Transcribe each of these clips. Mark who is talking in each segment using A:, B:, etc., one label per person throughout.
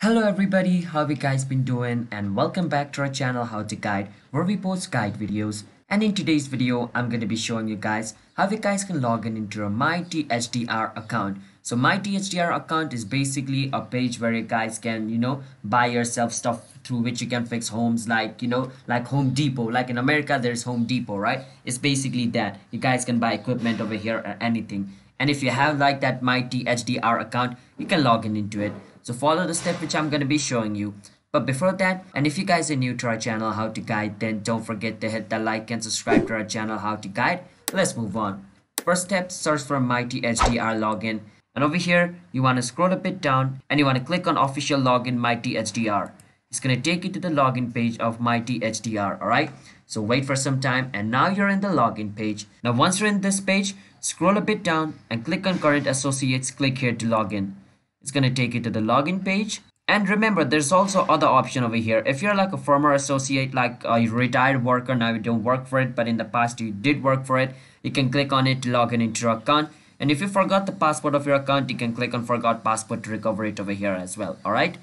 A: Hello everybody, how have you guys been doing? And welcome back to our channel How to Guide where we post guide videos. And in today's video I'm going to be showing you guys how you guys can log in into your MyTHDR account. So MyTHDR account is basically a page where you guys can you know buy yourself stuff through which you can fix homes like you know like Home Depot. Like in America there's Home Depot right? It's basically that. You guys can buy equipment over here or anything and if you have like that MyTHDR account you can log in into it so follow the step which I'm going to be showing you. But before that, and if you guys are new to our channel How to Guide, then don't forget to hit that like and subscribe to our channel How to Guide. Let's move on. First step, search for MyTHDR login. And over here, you want to scroll a bit down and you want to click on official login MyTHDR. It's going to take you to the login page of MyTHDR, alright? So wait for some time and now you're in the login page. Now once you're in this page, scroll a bit down and click on current associates, click here to login it's going to take you to the login page. And remember there's also other option over here. If you're like a former associate like uh, a retired worker now you don't work for it but in the past you did work for it you can click on it to log in into your account. And if you forgot the password of your account you can click on forgot password to recover it over here as well all right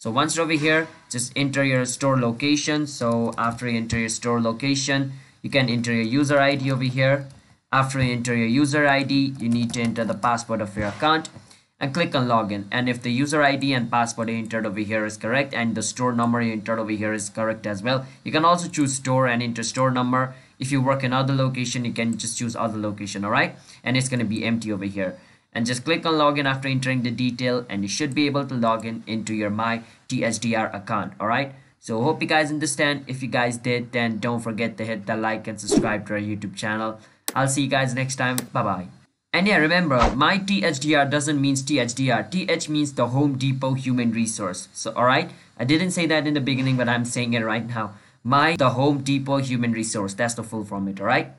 A: so once you're over here just enter your store location. So after you enter your store location you can enter your user id over here. After you enter your user id you need to enter the password of your account and click on login. And if the user id and password you entered over here is correct and the store number you entered over here is correct as well you can also choose store and enter store number. If you work in other location you can just choose other location all right? And it's going to be empty over here and just click on login after entering the detail and you should be able to log in into your my THDR account all right so hope you guys understand if you guys did then don't forget to hit the like and subscribe to our youtube channel i'll see you guys next time bye bye and yeah, remember, my THDR doesn't mean THDR. TH means the Home Depot Human Resource. So, alright, I didn't say that in the beginning, but I'm saying it right now. My, the Home Depot Human Resource. That's the full form it, alright?